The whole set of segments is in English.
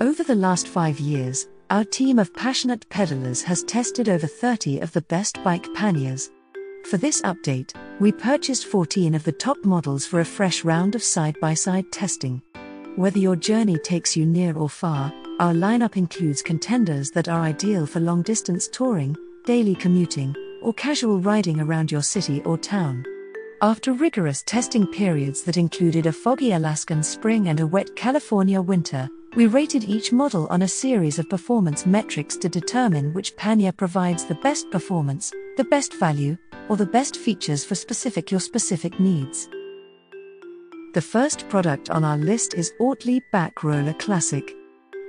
Over the last five years, our team of passionate pedalers has tested over 30 of the best bike panniers. For this update, we purchased 14 of the top models for a fresh round of side by side testing. Whether your journey takes you near or far, our lineup includes contenders that are ideal for long distance touring, daily commuting, or casual riding around your city or town. After rigorous testing periods that included a foggy Alaskan spring and a wet California winter, we rated each model on a series of performance metrics to determine which pannier provides the best performance, the best value, or the best features for specific your specific needs. The first product on our list is Ortlieb Back Roller Classic.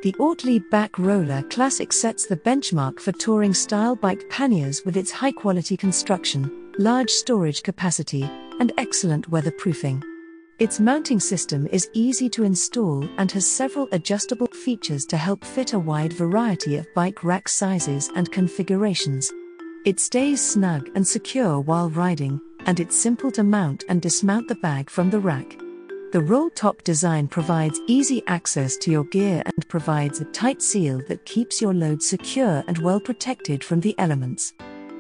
The Ortlieb Back Roller Classic sets the benchmark for touring style bike panniers with its high quality construction, large storage capacity, and excellent weatherproofing. Its mounting system is easy to install and has several adjustable features to help fit a wide variety of bike rack sizes and configurations. It stays snug and secure while riding, and it's simple to mount and dismount the bag from the rack. The roll top design provides easy access to your gear and provides a tight seal that keeps your load secure and well protected from the elements.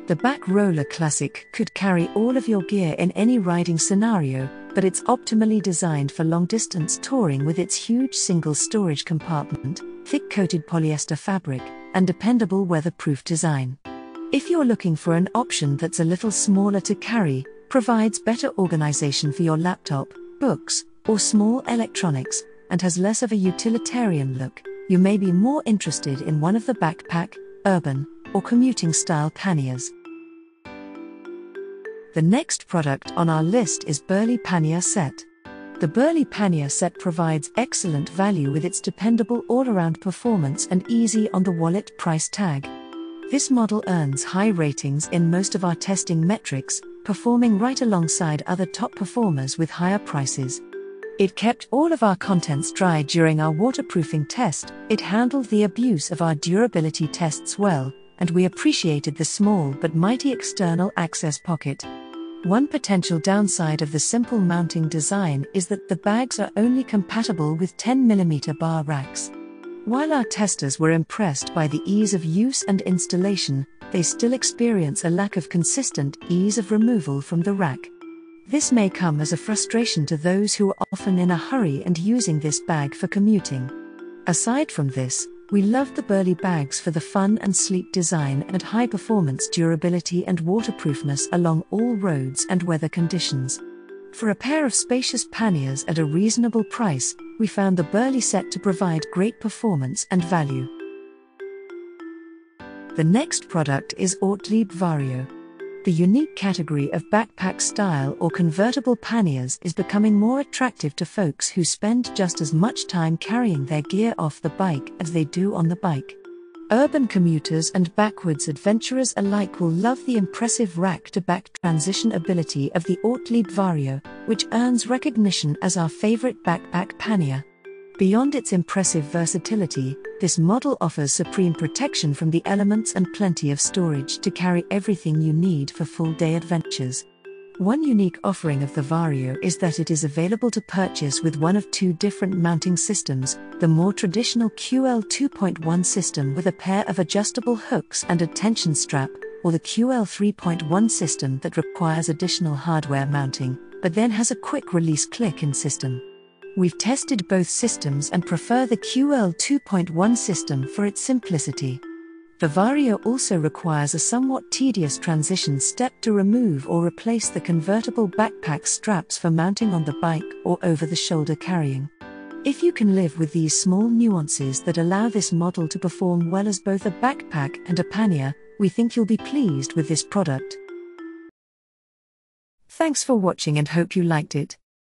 The Back Roller Classic could carry all of your gear in any riding scenario, but it's optimally designed for long distance touring with its huge single storage compartment, thick coated polyester fabric, and dependable weatherproof design. If you're looking for an option that's a little smaller to carry, provides better organization for your laptop, books, or small electronics, and has less of a utilitarian look, you may be more interested in one of the backpack, urban, or commuting style panniers. The next product on our list is Burley Pannier Set. The Burley Pannier set provides excellent value with its dependable all around performance and easy on the wallet price tag. This model earns high ratings in most of our testing metrics, performing right alongside other top performers with higher prices. It kept all of our contents dry during our waterproofing test, it handled the abuse of our durability tests well, and we appreciated the small but mighty external access pocket. One potential downside of the simple mounting design is that the bags are only compatible with 10mm bar racks. While our testers were impressed by the ease of use and installation, they still experience a lack of consistent ease of removal from the rack. This may come as a frustration to those who are often in a hurry and using this bag for commuting. Aside from this, we love the Burley bags for the fun and sleek design and high performance durability and waterproofness along all roads and weather conditions. For a pair of spacious panniers at a reasonable price, we found the Burley set to provide great performance and value. The next product is Ortlieb Vario. The unique category of backpack style or convertible panniers is becoming more attractive to folks who spend just as much time carrying their gear off the bike as they do on the bike. Urban commuters and backwards adventurers alike will love the impressive rack to back transition ability of the Ortlieb Vario, which earns recognition as our favorite backpack pannier. Beyond its impressive versatility, this model offers supreme protection from the elements and plenty of storage to carry everything you need for full day adventures. One unique offering of the Vario is that it is available to purchase with one of two different mounting systems the more traditional QL 2.1 system with a pair of adjustable hooks and a tension strap, or the QL 3.1 system that requires additional hardware mounting, but then has a quick release click in system. We've tested both systems and prefer the QL 2.1 system for its simplicity. The Vario also requires a somewhat tedious transition step to remove or replace the convertible backpack straps for mounting on the bike or over the shoulder carrying. If you can live with these small nuances that allow this model to perform well as both a backpack and a pannier, we think you'll be pleased with this product. Thanks for watching and hope you liked it.